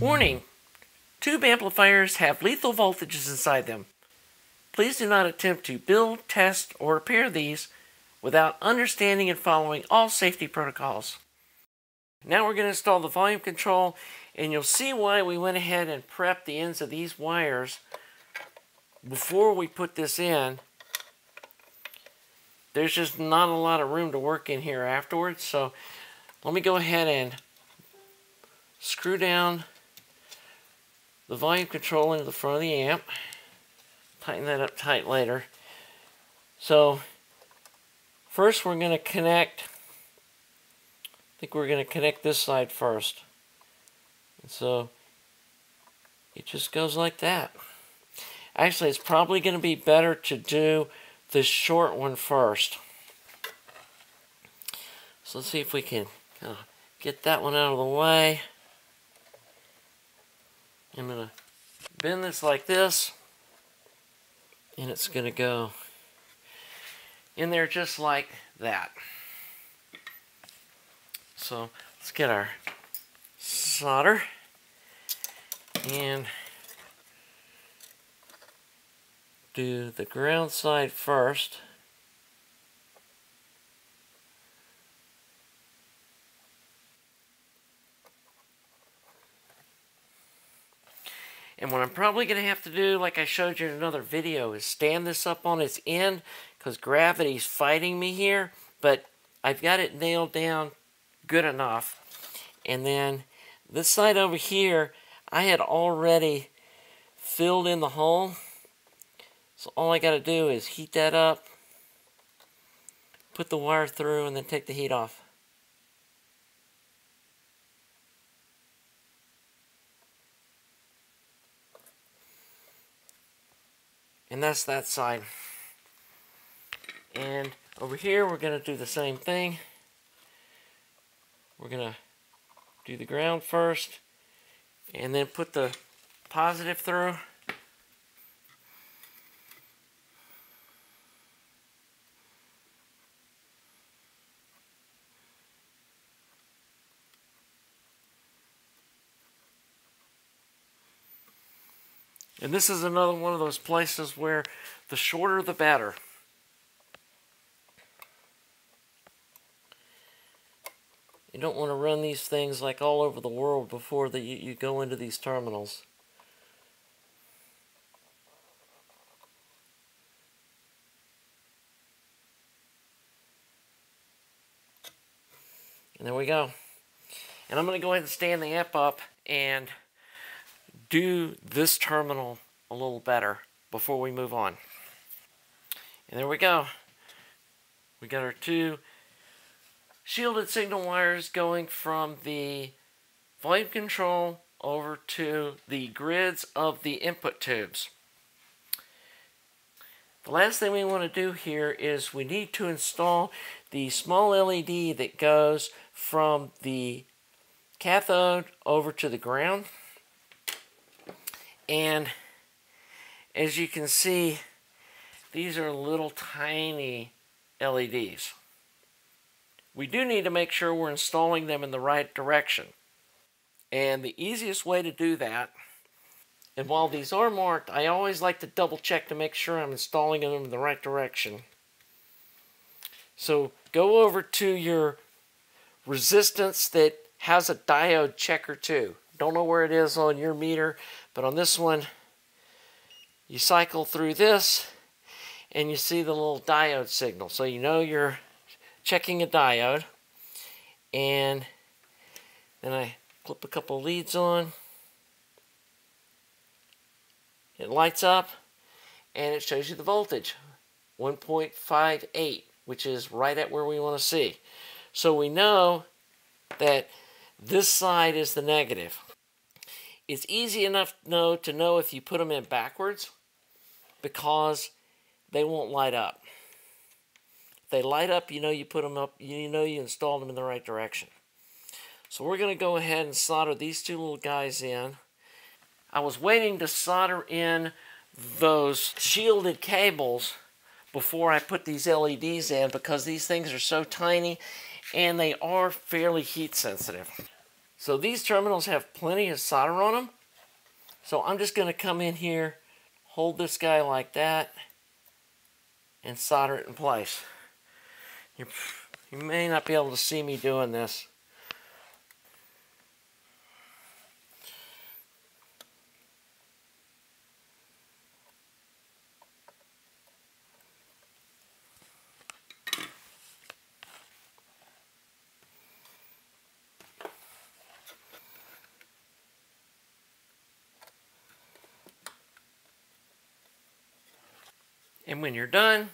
Warning! Tube amplifiers have lethal voltages inside them. Please do not attempt to build, test, or repair these without understanding and following all safety protocols. Now we're going to install the volume control and you'll see why we went ahead and prepped the ends of these wires before we put this in. There's just not a lot of room to work in here afterwards so let me go ahead and screw down the volume control into the front of the amp. Tighten that up tight later. So first we're going to connect, I think we're going to connect this side first. And so it just goes like that. Actually, it's probably going to be better to do this short one first. So let's see if we can uh, get that one out of the way. I'm going to bend this like this. And it's going to go in there just like that. So let's get our solder and do the ground side first. And what I'm probably going to have to do, like I showed you in another video, is stand this up on its end because gravity's fighting me here. But I've got it nailed down good enough. And then this side over here, I had already filled in the hole. So all I got to do is heat that up, put the wire through, and then take the heat off. And that's that side. And over here, we're going to do the same thing. We're going to do the ground first and then put the positive through. And this is another one of those places where the shorter the better. You don't want to run these things like all over the world before the, you, you go into these terminals. And there we go. And I'm going to go ahead and stand the amp up and do this terminal a little better before we move on. And there we go. We got our two shielded signal wires going from the volume control over to the grids of the input tubes. The last thing we want to do here is we need to install the small LED that goes from the cathode over to the ground. And as you can see, these are little tiny LEDs. We do need to make sure we're installing them in the right direction. And the easiest way to do that, and while these are marked, I always like to double check to make sure I'm installing them in the right direction. So go over to your resistance that has a diode checker too. Don't know where it is on your meter, but on this one, you cycle through this and you see the little diode signal. So you know you're checking a diode. And then I clip a couple leads on. It lights up and it shows you the voltage 1.58 which is right at where we want to see. So we know that this side is the negative. It's easy enough know, to know if you put them in backwards because they won't light up. If they light up, you know you put them up, you know you installed them in the right direction. So we're going to go ahead and solder these two little guys in. I was waiting to solder in those shielded cables before I put these LEDs in because these things are so tiny and they are fairly heat sensitive. So these terminals have plenty of solder on them. So I'm just going to come in here, hold this guy like that, and solder it in place. You, you may not be able to see me doing this. And when you're done,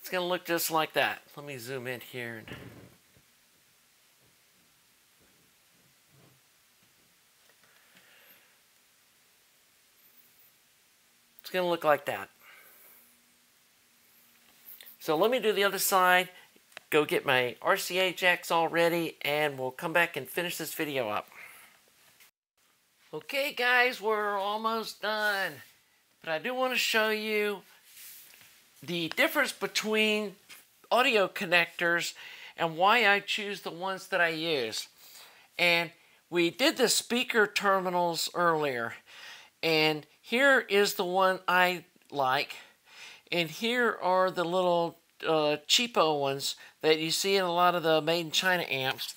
it's going to look just like that. Let me zoom in here. And... It's going to look like that. So let me do the other side, go get my RCA jacks all ready, and we'll come back and finish this video up. Okay guys, we're almost done. But I do want to show you the difference between audio connectors and why I choose the ones that I use. And we did the speaker terminals earlier. And here is the one I like. And here are the little uh, cheapo ones that you see in a lot of the made in China amps.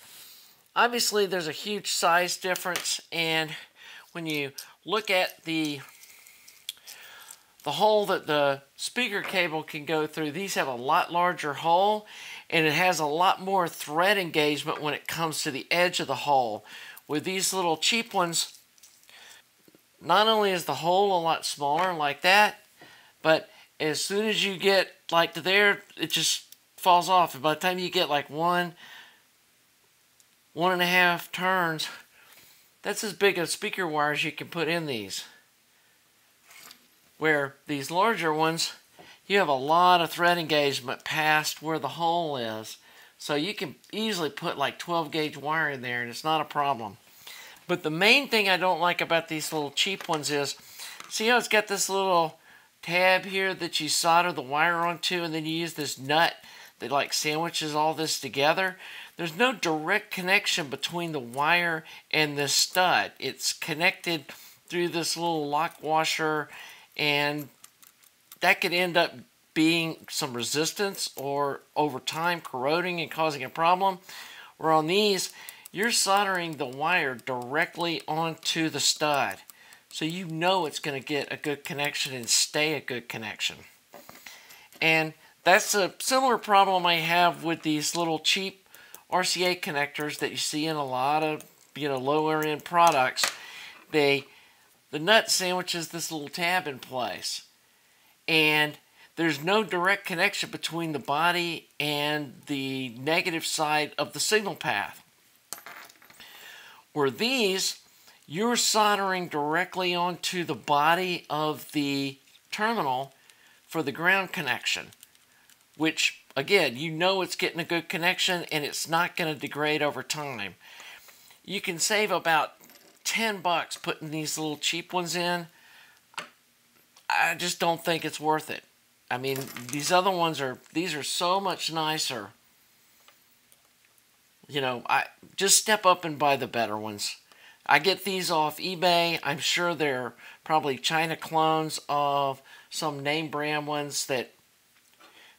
Obviously, there's a huge size difference. And when you look at the the hole that the speaker cable can go through, these have a lot larger hole and it has a lot more thread engagement when it comes to the edge of the hole. With these little cheap ones, not only is the hole a lot smaller like that, but as soon as you get like to there, it just falls off. And by the time you get like one, one and a half turns, that's as big as speaker wires you can put in these where these larger ones, you have a lot of thread engagement past where the hole is. So you can easily put like 12 gauge wire in there and it's not a problem. But the main thing I don't like about these little cheap ones is, see how it's got this little tab here that you solder the wire onto and then you use this nut that like sandwiches all this together. There's no direct connection between the wire and the stud. It's connected through this little lock washer and that could end up being some resistance or over time corroding and causing a problem. Where on these, you're soldering the wire directly onto the stud. So you know it's going to get a good connection and stay a good connection. And that's a similar problem I have with these little cheap RCA connectors that you see in a lot of you know lower end products. They the nut sandwiches this little tab in place. And there's no direct connection between the body and the negative side of the signal path. Where these, you're soldering directly onto the body of the terminal for the ground connection, which again, you know it's getting a good connection and it's not going to degrade over time. You can save about 10 bucks putting these little cheap ones in, I just don't think it's worth it. I mean, these other ones are, these are so much nicer. You know, I just step up and buy the better ones. I get these off eBay. I'm sure they're probably China clones of some name brand ones that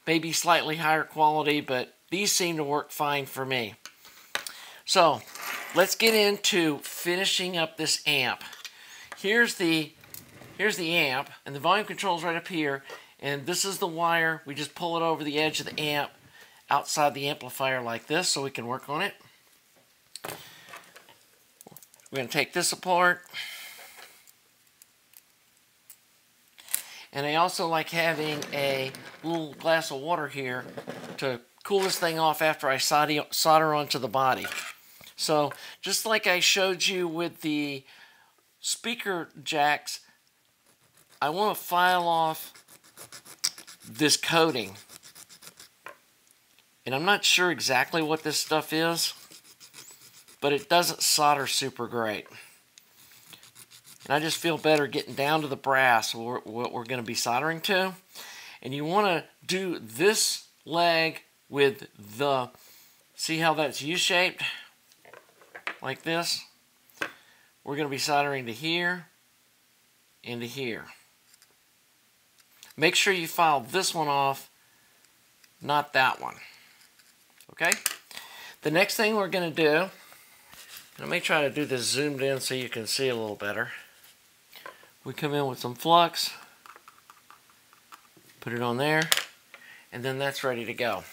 may be slightly higher quality, but these seem to work fine for me. So, let's get into finishing up this amp. Here's the here's the amp, and the volume control is right up here, and this is the wire. We just pull it over the edge of the amp outside the amplifier like this so we can work on it. We're going to take this apart. And I also like having a little glass of water here to cool this thing off after I solder onto the body. So just like I showed you with the speaker jacks, I want to file off this coating. And I'm not sure exactly what this stuff is, but it doesn't solder super great. And I just feel better getting down to the brass, what we're going to be soldering to. And you want to do this leg with the, see how that's U-shaped? Like this. we're going to be soldering to here and to here. Make sure you file this one off, not that one. Okay? The next thing we're going to do, let me try to do this zoomed in so you can see a little better. We come in with some flux, put it on there, and then that's ready to go.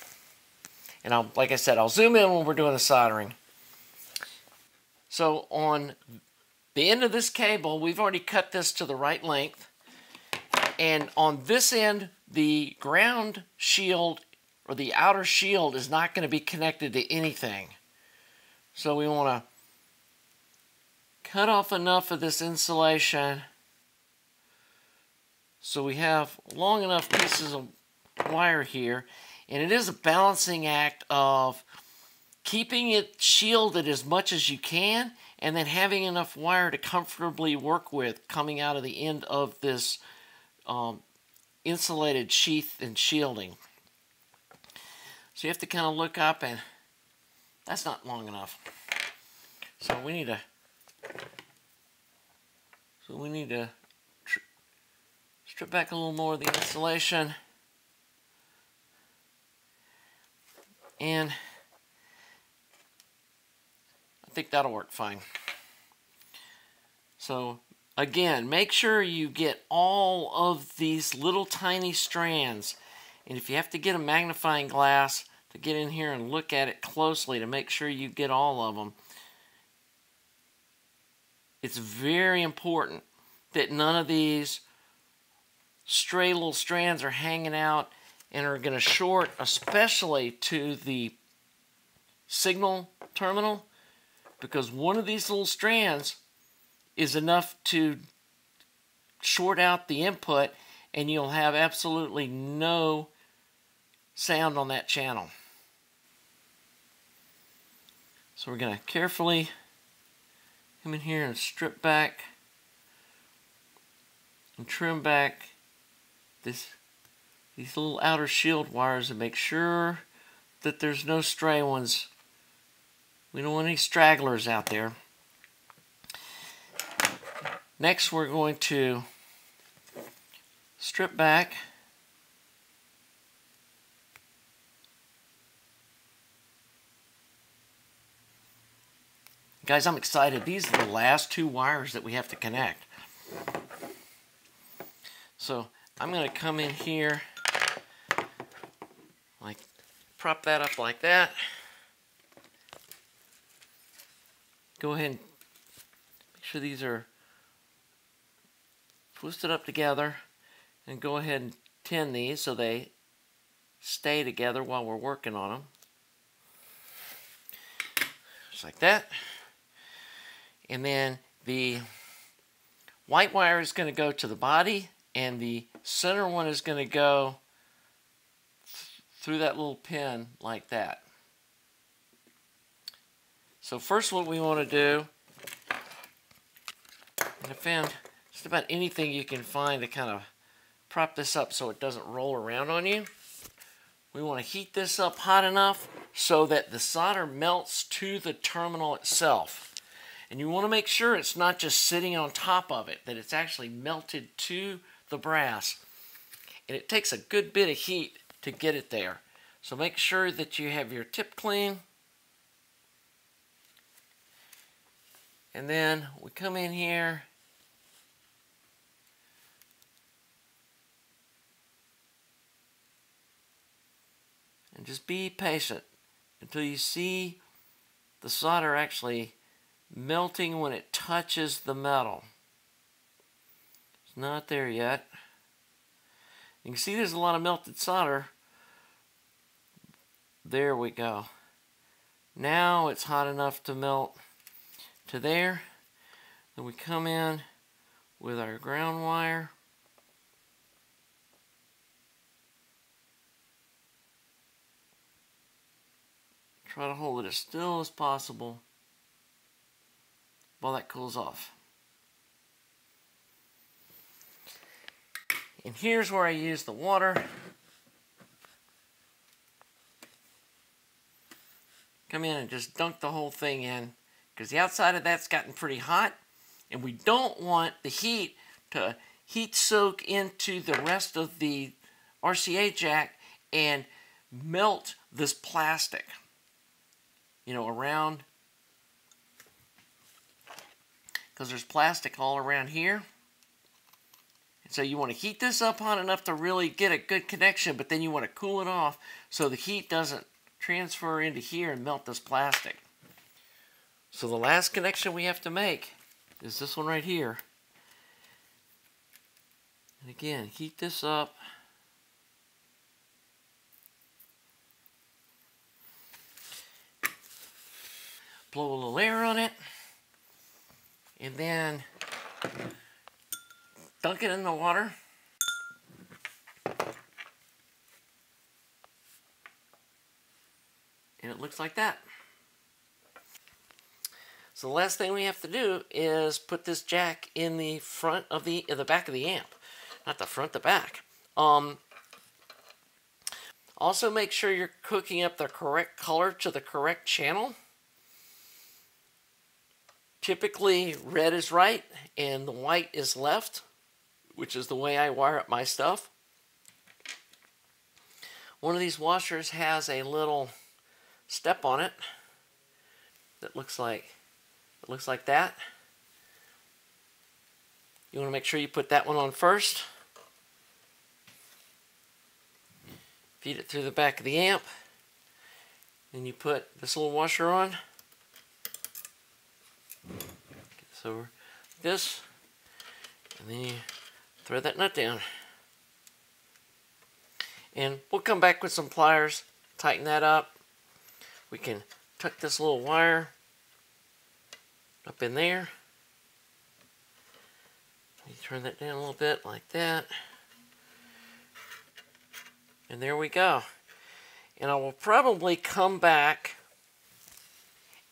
And I'll, like I said, I'll zoom in when we're doing the soldering. So on the end of this cable, we've already cut this to the right length. And on this end, the ground shield or the outer shield is not going to be connected to anything. So we want to cut off enough of this insulation so we have long enough pieces of wire here. And it is a balancing act of keeping it shielded as much as you can and then having enough wire to comfortably work with coming out of the end of this um, insulated sheath and shielding. So you have to kind of look up and that's not long enough. So we need to so we need to strip back a little more of the insulation and think that'll work fine. So again, make sure you get all of these little tiny strands. And if you have to get a magnifying glass to get in here and look at it closely to make sure you get all of them, it's very important that none of these stray little strands are hanging out and are going to short especially to the signal terminal because one of these little strands is enough to short out the input and you'll have absolutely no sound on that channel. So we're going to carefully come in here and strip back and trim back this these little outer shield wires and make sure that there's no stray ones. We don't want any stragglers out there. Next we're going to strip back Guys, I'm excited. These are the last two wires that we have to connect. So I'm going to come in here like prop that up like that. Go ahead and make sure these are twisted up together and go ahead and tin these so they stay together while we're working on them. Just like that. And then the white wire is going to go to the body and the center one is going to go through that little pin like that. So first what we want to do, I found just about anything you can find to kind of prop this up so it doesn't roll around on you. We want to heat this up hot enough so that the solder melts to the terminal itself. And you want to make sure it's not just sitting on top of it, that it's actually melted to the brass. And it takes a good bit of heat to get it there. So make sure that you have your tip clean. And then we come in here and just be patient until you see the solder actually melting when it touches the metal. It's not there yet. You can see there's a lot of melted solder. There we go. Now it's hot enough to melt to there. Then we come in with our ground wire. Try to hold it as still as possible while that cools off. And here's where I use the water. Come in and just dunk the whole thing in because the outside of that's gotten pretty hot And we don't want the heat to heat soak into the rest of the RCA jack and melt this plastic, you know, around, because there's plastic all around here. And so you want to heat this up hot enough to really get a good connection, but then you want to cool it off so the heat doesn't transfer into here and melt this plastic. So the last connection we have to make is this one right here. And again, heat this up. Blow a little air on it. And then dunk it in the water. And it looks like that. The last thing we have to do is put this jack in the front of the, the back of the amp. Not the front, the back. Um, also make sure you're cooking up the correct color to the correct channel. Typically red is right and the white is left which is the way I wire up my stuff. One of these washers has a little step on it that looks like it looks like that. You want to make sure you put that one on first. Feed it through the back of the amp. Then you put this little washer on. this So this, and then you thread that nut down. And we'll come back with some pliers, tighten that up. We can tuck this little wire up in there. Turn that down a little bit like that. And there we go. And I will probably come back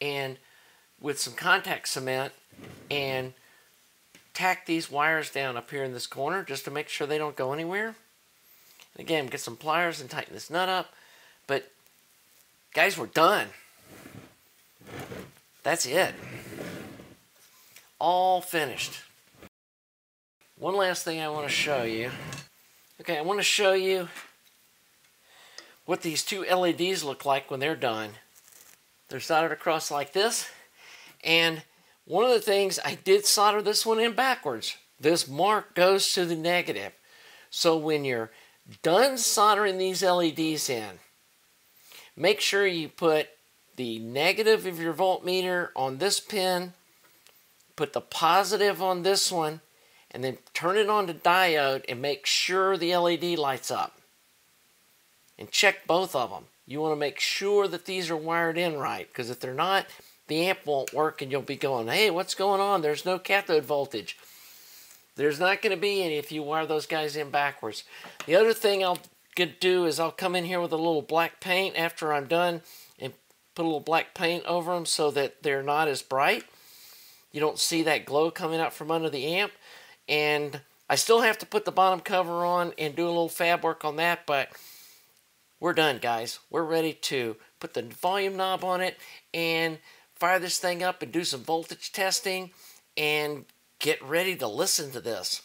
and with some contact cement and tack these wires down up here in this corner just to make sure they don't go anywhere. Again, get some pliers and tighten this nut up. But guys, we're done. That's it. All finished. One last thing I want to show you. Okay, I want to show you what these two LEDs look like when they're done. They're soldered across like this. And one of the things, I did solder this one in backwards. This mark goes to the negative. So when you're done soldering these LEDs in, make sure you put the negative of your voltmeter on this pin, put the positive on this one, and then turn it on to diode and make sure the LED lights up. And check both of them. You want to make sure that these are wired in right because if they're not, the amp won't work and you'll be going, hey, what's going on? There's no cathode voltage. There's not going to be any if you wire those guys in backwards. The other thing I'll do is I'll come in here with a little black paint after I'm done and put a little black paint over them so that they're not as bright. You don't see that glow coming out from under the amp. And I still have to put the bottom cover on and do a little fab work on that, but we're done, guys. We're ready to put the volume knob on it and fire this thing up and do some voltage testing and get ready to listen to this.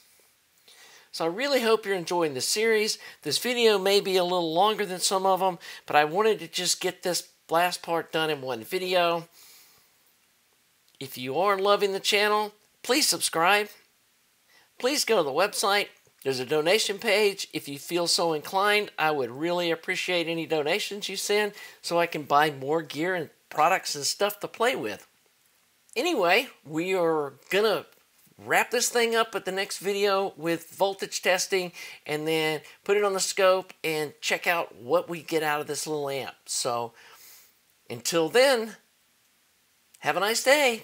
So I really hope you're enjoying the series. This video may be a little longer than some of them, but I wanted to just get this last part done in one video. If you are loving the channel, please subscribe. Please go to the website. There's a donation page. If you feel so inclined, I would really appreciate any donations you send so I can buy more gear and products and stuff to play with. Anyway, we are gonna wrap this thing up at the next video with voltage testing and then put it on the scope and check out what we get out of this little amp. So until then, have a nice day.